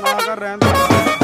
Tá agarrando.